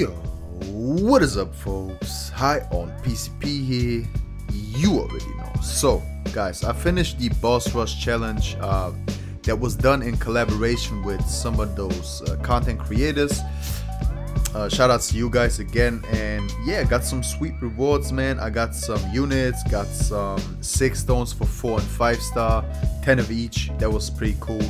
Yo, what is up, folks? Hi on PCP here. You already know. So, guys, I finished the Boss Rush challenge uh, that was done in collaboration with some of those uh, content creators. Uh, shout outs to you guys again, and yeah, got some sweet rewards, man. I got some units, got some sig stones for four and five star, ten of each. That was pretty cool.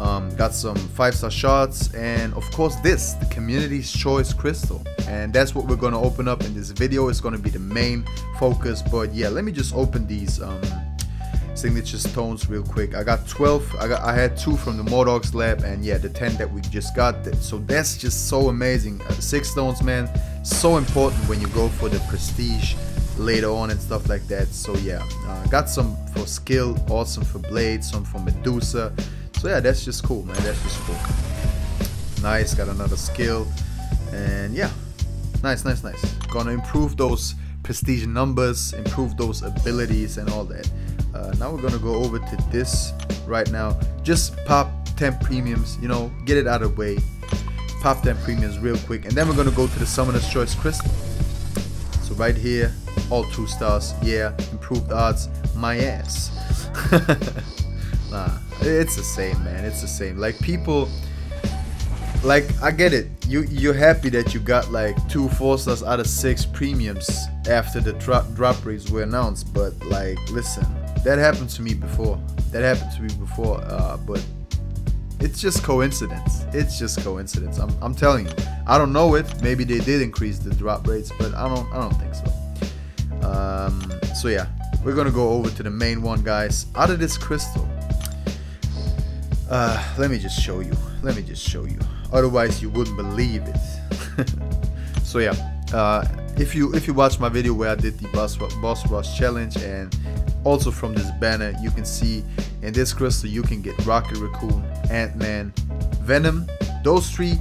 Um, got some five star shots, and of course, this the community's choice crystal, and that's what we're gonna open up in this video. It's gonna be the main focus, but yeah, let me just open these. Um, signature stones real quick. I got 12. I got I had two from the Mordogs lab and yeah, the 10 that we just got. So that's just so amazing. Uh, sig stones, man, so important when you go for the prestige later on and stuff like that. So yeah, uh, got some for skill, awesome for blade, some for Medusa. So yeah, that's just cool, man. That's just cool. Nice, got another skill, and yeah, nice, nice, nice. Gonna improve those prestige numbers, improve those abilities and all that. Uh, now we're gonna go over to this right now. Just pop 10 premiums, you know, get it out of the way. Pop 10 premiums real quick, and then we're gonna go to the Summoner's Choice Crystal. So right here, all two stars. Yeah, improved odds, my ass. nah, it's the same, man. It's the same. Like people, like I get it. You you're happy that you got like two four stars out of six premiums after the drop drop rates were announced, but like listen, that happened to me before. That happened to me before, uh, but it's just coincidence. It's just coincidence. I'm, I'm telling you. I don't know it. Maybe they did increase the drop rates, but I don't I don't think so. Um, so yeah, we're gonna go over to the main one, guys. Out of this crystal. Uh, let me just show you. Let me just show you. Otherwise, you wouldn't believe it. so yeah, uh, if you if you watch my video where I did the boss boss rush challenge and also from this banner you can see in this crystal you can get Rocket Raccoon, Ant-Man, Venom. Those three,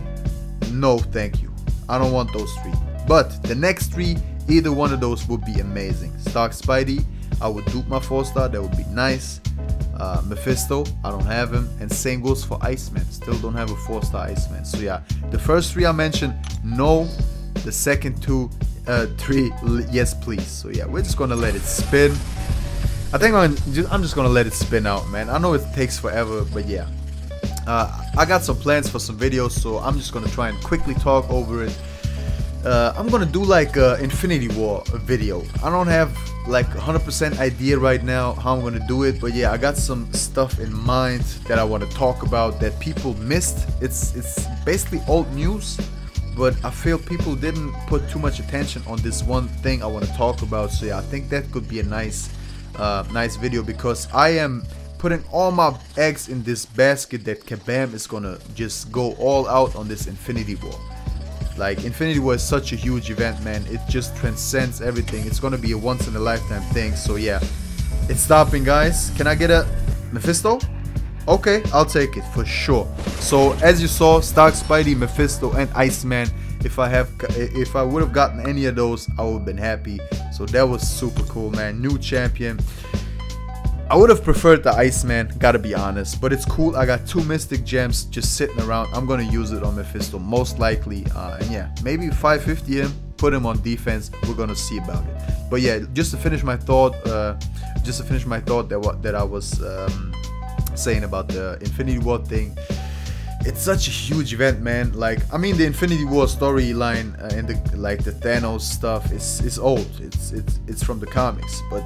no thank you. I don't want those three. But the next three, either one of those would be amazing. Stark Spidey, I would dupe my 4 star, that would be nice. Uh, Mephisto, I don't have him. And same goes for Iceman, still don't have a 4 star Iceman. So yeah, the first three I mentioned, no. The second two, uh, three, yes please. So yeah, we're just gonna let it spin. I think I'm just, I'm just gonna let it spin out, man. I know it takes forever, but yeah. Uh, I got some plans for some videos, so I'm just gonna try and quickly talk over it. Uh, I'm gonna do like a Infinity War video. I don't have like 100% idea right now how I'm gonna do it, but yeah, I got some stuff in mind that I want to talk about that people missed. It's it's basically old news, but I feel people didn't put too much attention on this one thing I want to talk about. So yeah, I think that could be a nice uh, nice video because I am putting all my eggs in this basket that Kabam is gonna just go all out on this Infinity War. Like Infinity War is such a huge event, man. It just transcends everything. It's gonna be a once in a lifetime thing. So yeah, it's stopping, guys. Can I get a Mephisto? Okay, I'll take it for sure. So as you saw, Stark, Spidey, Mephisto, and Iceman. If I have, if I would have gotten any of those, I would have been happy. So that was super cool, man. New champion. I would have preferred the Iceman, gotta be honest, but it's cool. I got two Mystic Gems just sitting around. I'm gonna use it on Mephisto, most likely. Uh, and yeah, maybe 550 him, put him on defense. We're gonna see about it. But yeah, just to finish my thought, uh, just to finish my thought that what that I was um, saying about the Infinity War thing. It's such a huge event, man. Like, I mean, the Infinity War storyline uh, and the like the Thanos stuff is is old. It's it's it's from the comics, but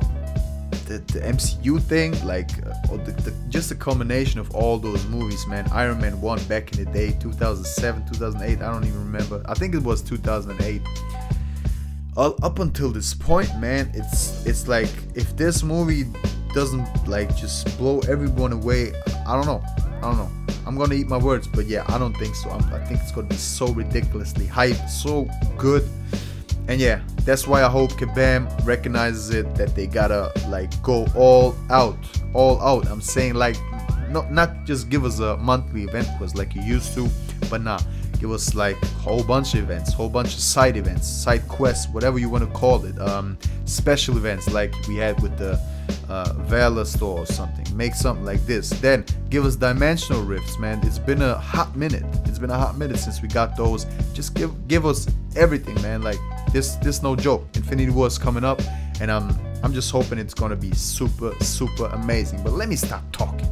the, the MCU thing, like uh, the, the, just a combination of all those movies, man. Iron Man 1 back in the day, 2007, 2008, I don't even remember. I think it was 2008. All, up until this point, man, it's it's like if this movie doesn't like just blow everyone away, I don't know. I don't know. I'm gonna eat my words, but yeah, I don't think so. I'm, I think it's gonna be so ridiculously hype, so good and yeah that's why i hope kabam recognizes it that they gotta like go all out all out i'm saying like not not just give us a monthly event was like you used to but nah give us like a whole bunch of events whole bunch of side events side quests whatever you want to call it um special events like we had with the uh, Valor store or something. Make something like this. Then give us dimensional rifts, man. It's been a hot minute. It's been a hot minute since we got those. Just give give us everything, man. Like this this no joke. Infinity War is coming up, and I'm I'm just hoping it's gonna be super super amazing. But let me stop talking,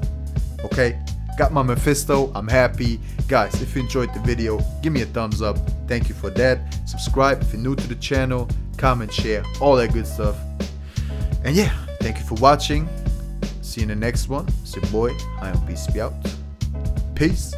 okay? Got my Mephisto. I'm happy. Guys, if you enjoyed the video, give me a thumbs up. Thank you for that. Subscribe if you're new to the channel. Comment, share, all that good stuff. And yeah, thank you for watching. See you in the next one. It's your boy, I am Peace Be Out. Peace.